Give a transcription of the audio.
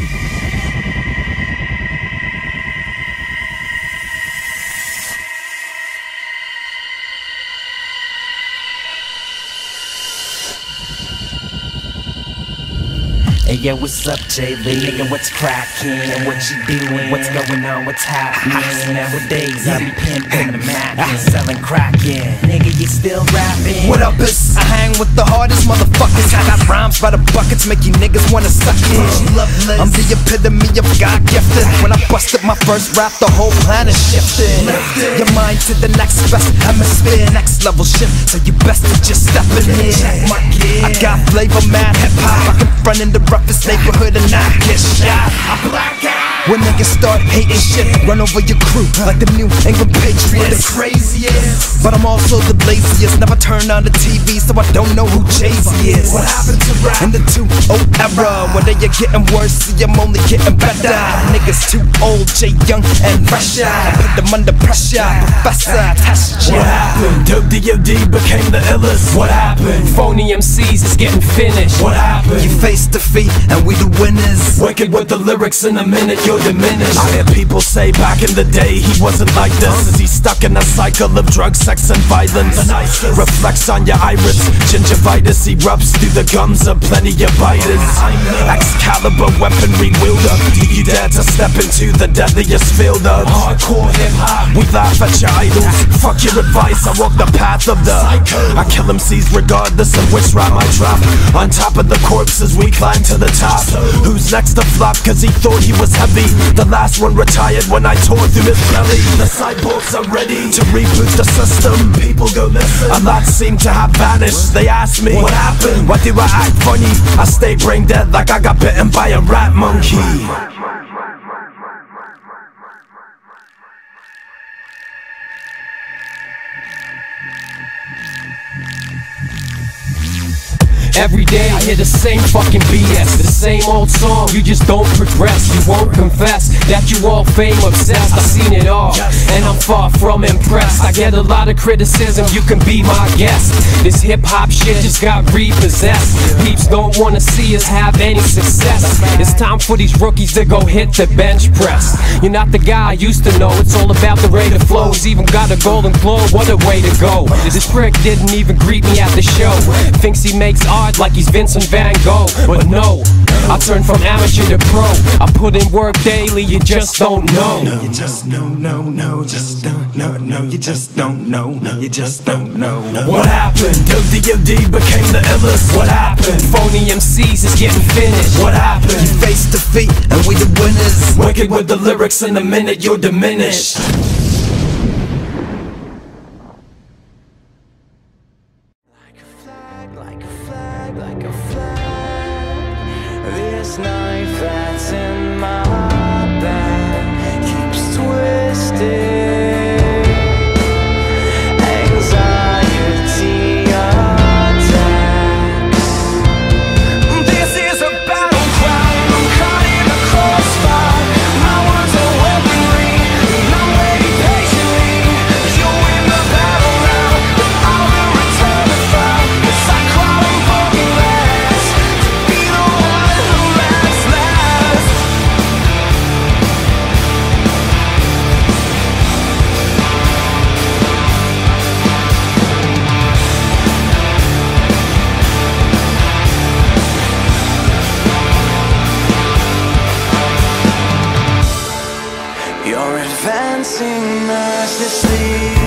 you Hey yo, what's up, Jay Lee? Nigga, what's cracking? And what you doing? What's going on? What's happening? Nowadays, I be pimping the Mac selling crackin'. Nigga, you still rapping? What up, is I hang with the hardest motherfuckers. I got rhymes by the buckets, make you niggas wanna suck it. I'm the epitome of God gifted. When I busted my first rap, the whole planet shifted. Your mind to the next best hemisphere, next level shift. So you best to just step in here. I got flavor, mad hip hop. I can in the roughest neighborhood and not get shot. I black out. When niggas start hating shit, run over your crew like the New England Patriots. The craziest, but I'm also the laziest. Never turn on the TV, so I don't know who Jay Z is. What happened to rap in the 2 era? When they are getting worse, see I'm only getting better. Niggas too old, Jay Young and fresher. I put them under pressure, Professor, test ya. What happened? Dope DOD became the illest. What happened? Phony MCs is getting finished. What happened? You face defeat, and we the winners. Wicked with the lyrics in a minute, you're diminished. I hear people say back in the day he wasn't like this. Is he stuck in a cycle of drugs, sex, and violence? Reflects on your iris. Gingivitis erupts through the gums of plenty of biters. Excalibur weaponry wielder. Do you dare to step into the deadliest field of hardcore hip hop? We laugh at your idols. Fuck your advice, I walk the path of the Psycho. I kill MCs regardless of which rhyme I drop. On top of the corpses, we climb to the top. Who's next to flop? Cause he thought he was heavy. The last one retired when I tore through his belly. The cyborgs are ready to reboot the system. People go listen. A lot seem to have vanished. They ask me, What happened? Why do I act funny? I stay brain dead like I got bitten by a rat monkey. Every day I hear the same fucking BS, the same old song. You just don't progress. You won't confess that you all fame obsessed. I've seen it all, and I'm far from impressed. I get a lot of criticism. You can be my guest. This hip hop shit just got repossessed. Peeps don't wanna see us have any success. It's time for these rookies to go hit the bench press. You're not the guy I used to know. It's all about the rate of flow. He's even got a golden globe. What a way to go. This prick didn't even greet me at the show. Thinks he makes art like he's Vincent Van Gogh. But no, I turned from amateur to pro. I put in work daily, you just don't know. You just no, no, no, just don't know, no, you just don't know, no, you just don't know. What happened? Dope DOD became the illest. What happened? Phony MCs is getting finished. What happened? You face defeat, and we the winners. Wicked with the lyrics in a minute, you're diminished. Knife that's in my mercilessly